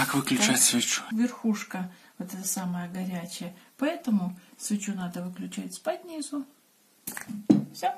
Как выключать свечу? Верхушка вот это самая горячая. Поэтому свечу надо выключать спать низу. Все.